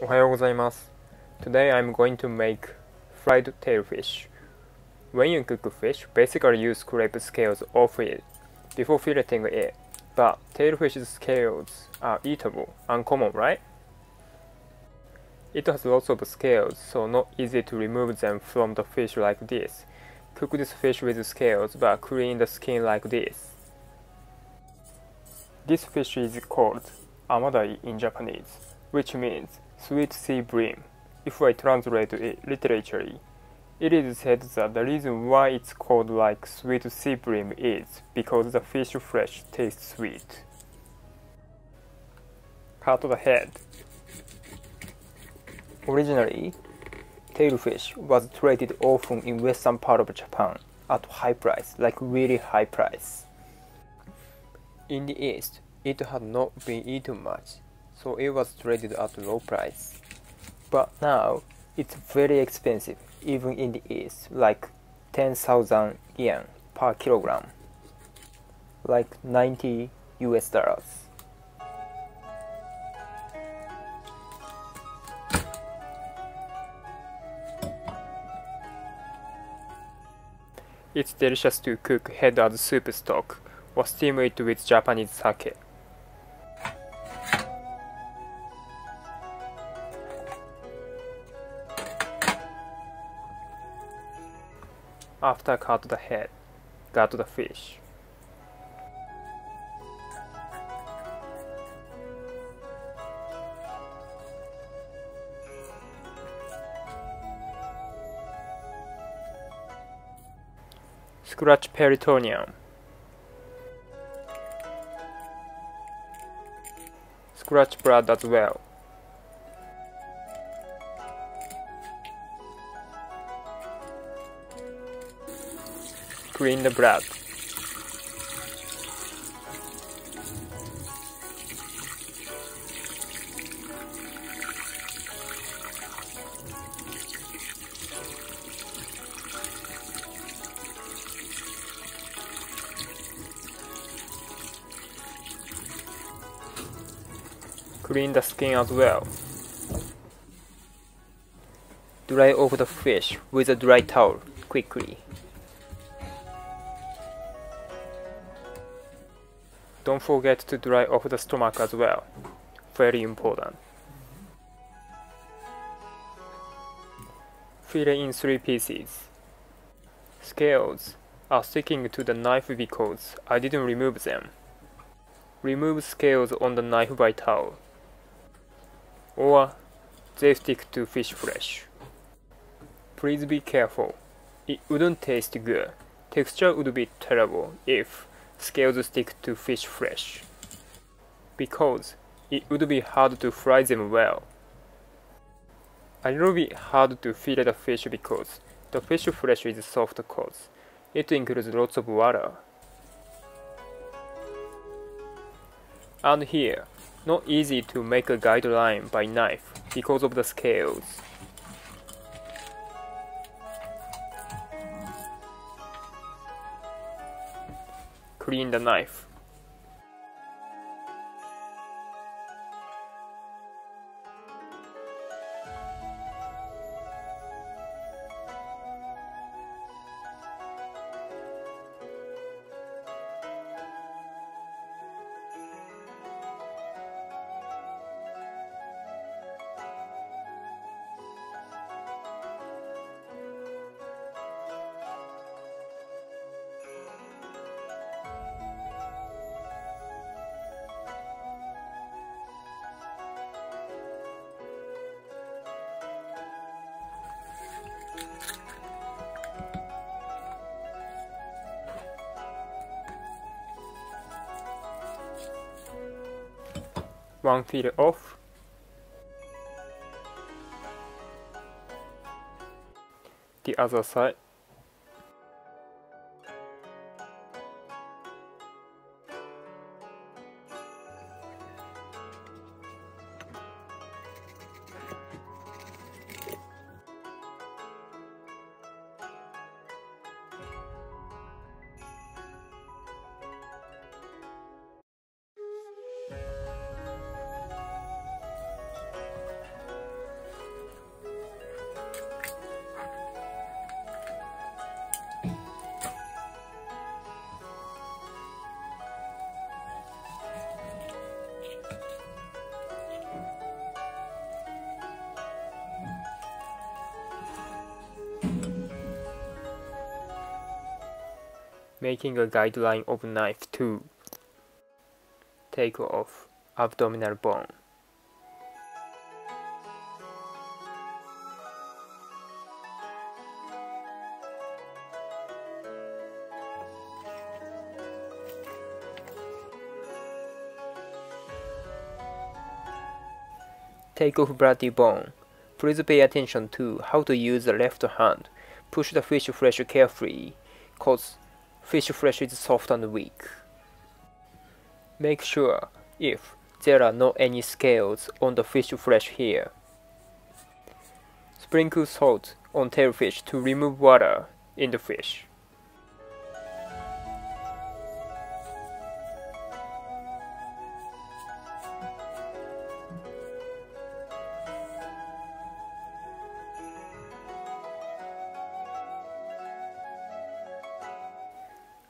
Ohayou gozaimasu. Today I'm going to make fried tail fish. When you cook fish, basically you scrape scales off it before filleting it. But tail fish's scales are eatable, uncommon, right? It has lots of scales, so not easy to remove them from the fish like this. Cook this fish with scales, but clean the skin like this. This fish is called amadai in Japanese, which means sweet sea bream. If I translate it literally, it is said that the reason why it's called like sweet sea bream is because the fish flesh tastes sweet. Cut the head. Originally, tailfish was traded often in western part of Japan at high price, like really high price. In the east, it had not been eaten much, so it was traded at low price. But now, it's very expensive, even in the east, like 10,000 yen per kilogram, like 90 US dollars. It's delicious to cook head as soup stock or steam it with Japanese sake. After cut the head, gut the fish. Scratch peritoneum. Scratch blood as well. Clean the blood. Clean the skin as well. Dry off the fish with a dry towel quickly. Don't forget to dry off the stomach as well. Very important. Fillet in three pieces. Scales are sticking to the knife because I didn't remove them. Remove scales on the knife by towel. Or they stick to fish flesh. Please be careful. It wouldn't taste good. Texture would be terrible if scales stick to fish flesh. Because it would be hard to fry them well. A little bit hard to fillet the fish because the fish flesh is soft cause it includes lots of water. And here, not easy to make a guideline by knife because of the scales. Clean the knife. One fillet off. The other side. Making a guideline of knife 2. Take off abdominal bone. Take off bloody bone. Please pay attention to how to use the left hand. Push the fish flesh carefully, cause fish flesh is soft and weak. Make sure if there are not any scales on the fish flesh here. Sprinkle salt on tailfish to remove water in the fish.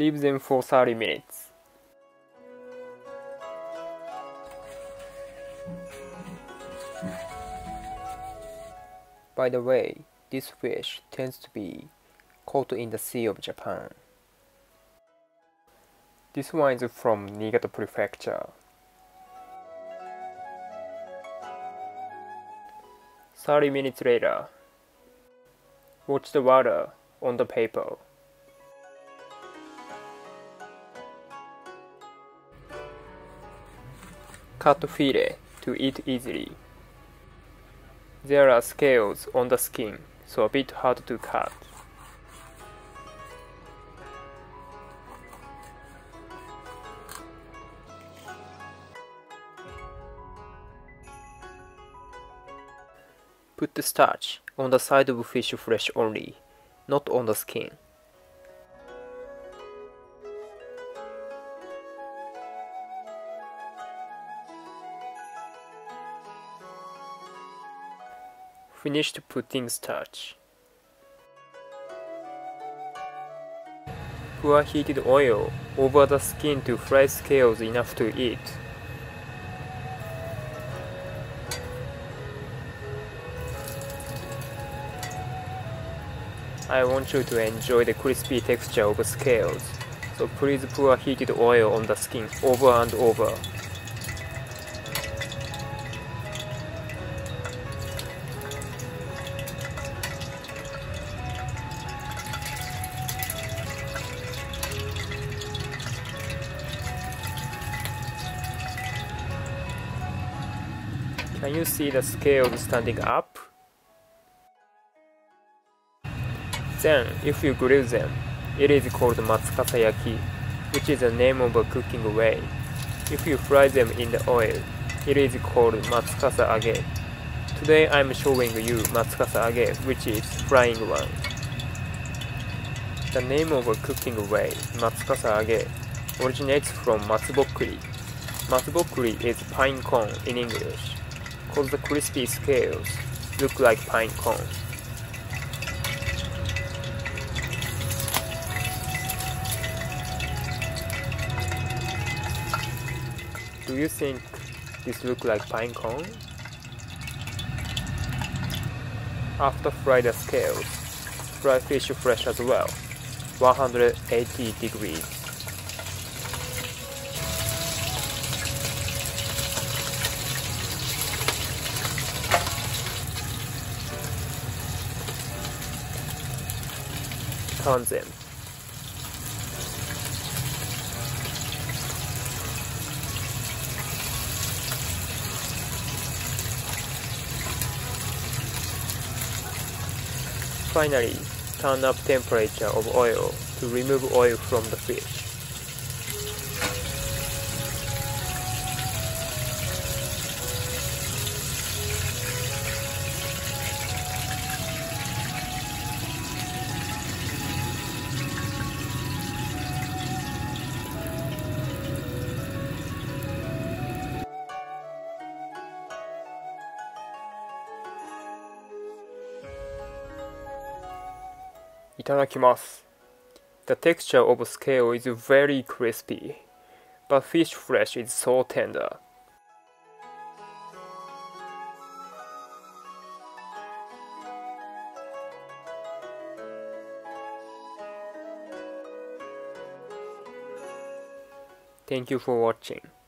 Leave them for 30 minutes. By the way, this fish tends to be caught in the Sea of Japan. This one is from Niigata Prefecture. Thirty minutes later, watch the water on the paper. Cut fillet to eat easily. There are scales on the skin, so a bit hard to cut. Put the starch on the side of the fish flesh only, not on the skin. Finished putting starch. Pour heated oil over the skin to fry scales enough to eat. I want you to enjoy the crispy texture of scales, so please pour heated oil on the skin over and over. Can you see the scales standing up? Then, if you grill them, it is called matsukasa yaki, which is the name of a cooking way. If you fry them in the oil, it is called matsukasa age. Today I'm showing you matsukasa age, which is frying one. The name of a cooking way, matsukasa age, originates from matsubokuri. Matsubokuri is pine cone in English, cause the crispy scales look like pine cone. Do you think this look like pine cone? After fry the scales, fry fish fresh as well, 180 degrees. Them. Finally, turn up temperature of oil to remove oil from the fish. itadakimasu. The texture of scale is very crispy, but fish flesh is so tender. Thank you for watching.